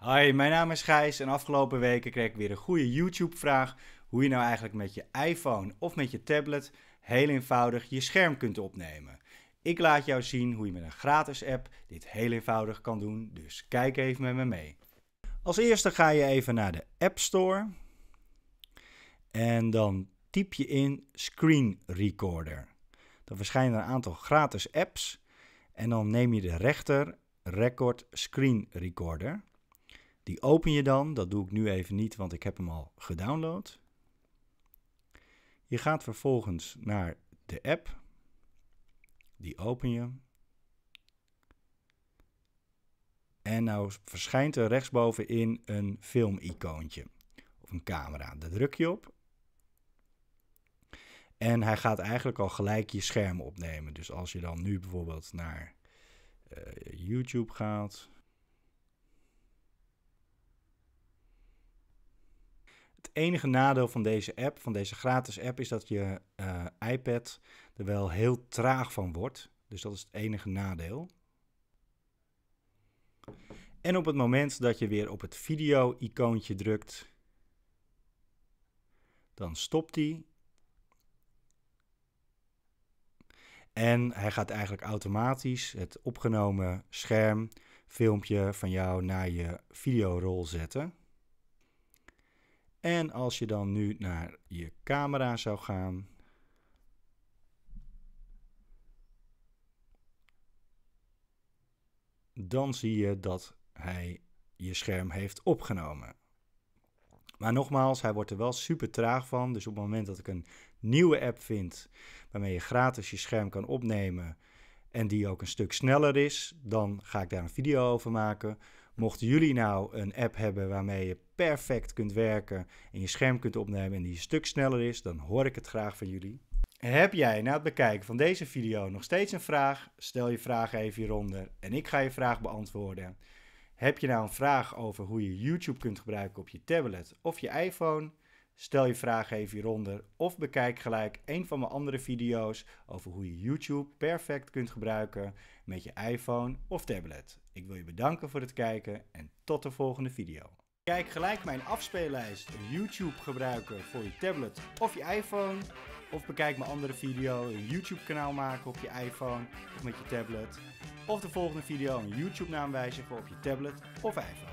Hoi, mijn naam is Gijs en afgelopen weken kreeg ik weer een goede YouTube-vraag hoe je nou eigenlijk met je iPhone of met je tablet heel eenvoudig je scherm kunt opnemen. Ik laat jou zien hoe je met een gratis app dit heel eenvoudig kan doen, dus kijk even met me mee. Als eerste ga je even naar de App Store en dan typ je in Screen Recorder. Dan verschijnen een aantal gratis apps en dan neem je de rechter Record Screen Recorder. Die open je dan, dat doe ik nu even niet, want ik heb hem al gedownload. Je gaat vervolgens naar de app. Die open je. En nou verschijnt er rechtsbovenin een filmicoontje of een camera. Daar druk je op. En hij gaat eigenlijk al gelijk je scherm opnemen. Dus als je dan nu bijvoorbeeld naar uh, YouTube gaat. Het enige nadeel van deze app, van deze gratis app, is dat je uh, iPad er wel heel traag van wordt. Dus dat is het enige nadeel. En op het moment dat je weer op het video-icoontje drukt, dan stopt hij. En hij gaat eigenlijk automatisch het opgenomen scherm, filmpje van jou naar je videorol zetten. En als je dan nu naar je camera zou gaan. Dan zie je dat hij je scherm heeft opgenomen. Maar nogmaals, hij wordt er wel super traag van. Dus op het moment dat ik een nieuwe app vind waarmee je gratis je scherm kan opnemen en die ook een stuk sneller is, dan ga ik daar een video over maken. Mochten jullie nou een app hebben waarmee je perfect kunt werken en je scherm kunt opnemen en die een stuk sneller is, dan hoor ik het graag van jullie. Heb jij na het bekijken van deze video nog steeds een vraag? Stel je vraag even hieronder en ik ga je vraag beantwoorden. Heb je nou een vraag over hoe je YouTube kunt gebruiken op je tablet of je iPhone? Stel je vraag even hieronder of bekijk gelijk een van mijn andere video's over hoe je YouTube perfect kunt gebruiken met je iPhone of tablet. Ik wil je bedanken voor het kijken en tot de volgende video. Kijk gelijk mijn afspeellijst YouTube gebruiken voor je tablet of je iPhone. Of bekijk mijn andere video, een YouTube kanaal maken op je iPhone of met je tablet. Of de volgende video een YouTube naam wijzigen op je tablet of iPhone.